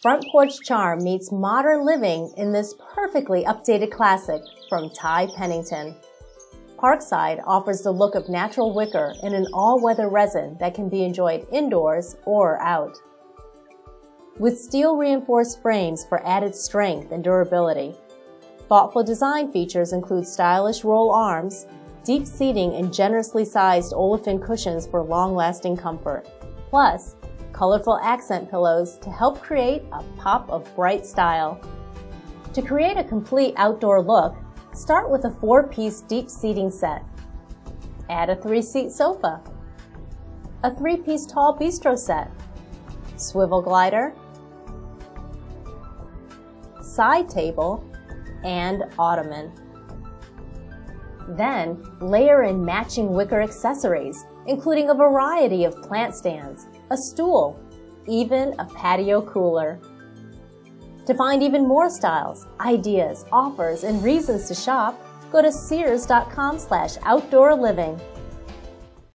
Front porch charm meets modern living in this perfectly updated classic from Ty Pennington. Parkside offers the look of natural wicker in an all-weather resin that can be enjoyed indoors or out. With steel reinforced frames for added strength and durability, thoughtful design features include stylish roll arms, deep seating, and generously sized olefin cushions for long-lasting comfort. Plus, colorful accent pillows to help create a pop of bright style. To create a complete outdoor look, start with a four-piece deep seating set. Add a three-seat sofa, a three-piece tall bistro set, swivel glider, side table, and ottoman. Then, layer in matching wicker accessories, including a variety of plant stands, a stool, even a patio cooler. To find even more styles, ideas, offers, and reasons to shop, go to sears.com slash outdoor living.